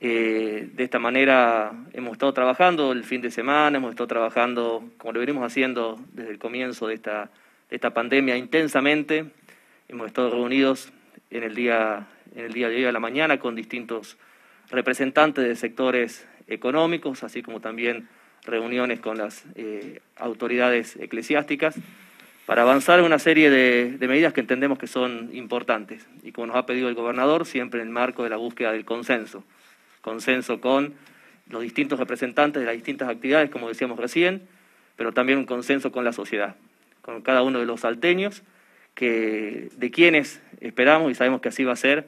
Eh, de esta manera hemos estado trabajando el fin de semana, hemos estado trabajando, como lo venimos haciendo desde el comienzo de esta, de esta pandemia, intensamente. Hemos estado reunidos en el, día, en el día de hoy a la mañana con distintos representantes de sectores económicos, así como también reuniones con las eh, autoridades eclesiásticas para avanzar en una serie de, de, medidas que entendemos que son importantes y como nos ha pedido el gobernador, siempre en el marco de la búsqueda del consenso consenso con los distintos representantes de las distintas actividades, como decíamos recién, pero también un consenso con la sociedad, con cada uno de los salteños, que, de quienes esperamos y sabemos que así va a ser,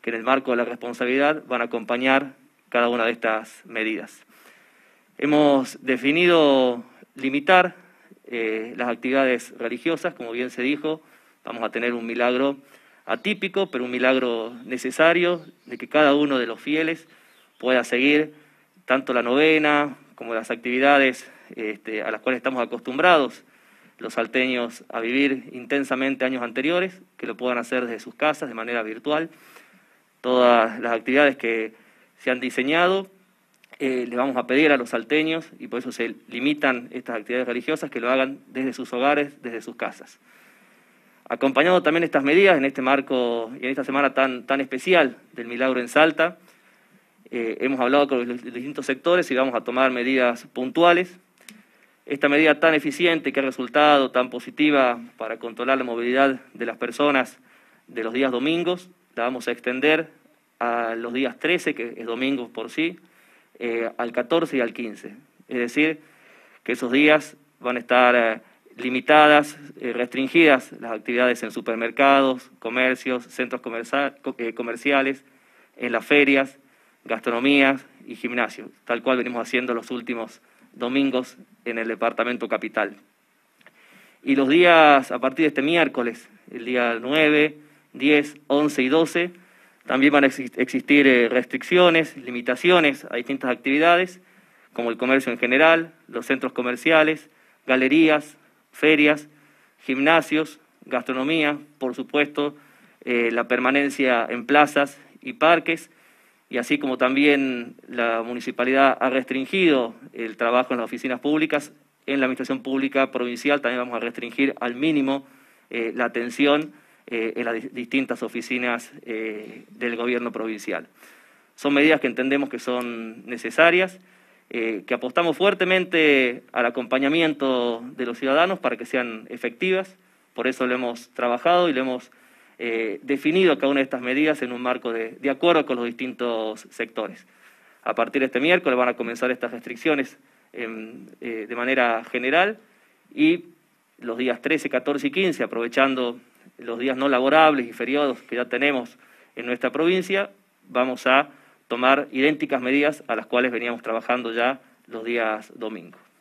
que en el marco de la responsabilidad van a acompañar cada una de estas medidas. Hemos definido limitar eh, las actividades religiosas, como bien se dijo, vamos a tener un milagro atípico, pero un milagro necesario de que cada uno de los fieles pueda seguir tanto la novena como las actividades este, a las cuales estamos acostumbrados los salteños a vivir intensamente años anteriores, que lo puedan hacer desde sus casas de manera virtual. Todas las actividades que se han diseñado, eh, le vamos a pedir a los salteños, y por eso se limitan estas actividades religiosas, que lo hagan desde sus hogares, desde sus casas. Acompañando también estas medidas en este marco y en esta semana tan, tan especial del Milagro en Salta, eh, hemos hablado con los distintos sectores y vamos a tomar medidas puntuales. Esta medida tan eficiente que ha resultado tan positiva para controlar la movilidad de las personas de los días domingos, la vamos a extender a los días 13, que es domingo por sí, eh, al 14 y al 15. Es decir, que esos días van a estar eh, limitadas, restringidas las actividades en supermercados, comercios, centros comerciales, en las ferias, gastronomía y gimnasio, tal cual venimos haciendo los últimos domingos en el departamento capital. Y los días, a partir de este miércoles, el día 9, 10, 11 y 12, también van a existir eh, restricciones, limitaciones a distintas actividades, como el comercio en general, los centros comerciales, galerías, ferias, gimnasios, gastronomía, por supuesto, eh, la permanencia en plazas y parques, y así como también la municipalidad ha restringido el trabajo en las oficinas públicas, en la administración pública provincial también vamos a restringir al mínimo eh, la atención eh, en las distintas oficinas eh, del gobierno provincial. Son medidas que entendemos que son necesarias, que apostamos fuertemente al acompañamiento de los ciudadanos para que sean efectivas, por eso lo hemos trabajado y lo hemos eh, definido cada una de estas medidas en un marco de, acuerdo con los distintos sectores. A partir de este miércoles van a comenzar estas restricciones eh, de manera general y los días 13, 14 y 15, aprovechando los días no laborables y feriados que ya tenemos en nuestra provincia, vamos a tomar idénticas medidas a las cuales veníamos trabajando ya los días domingos.